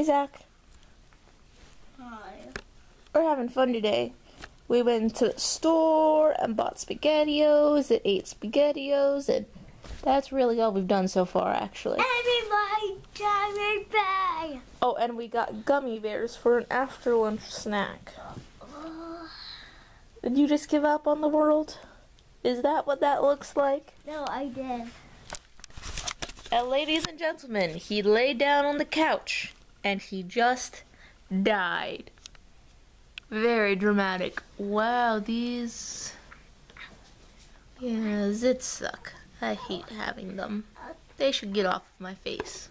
Hey, Zach. Hi. We're having fun today. We went to the store and bought SpaghettiOs and ate SpaghettiOs, and that's really all we've done so far, actually. Everybody diamond bag. Oh, and we got gummy bears for an after lunch snack. Did you just give up on the world? Is that what that looks like? No, I did. And ladies and gentlemen, he lay down on the couch and he just died. Very dramatic. Wow, these. Yeah, zits suck. I hate having them. They should get off of my face.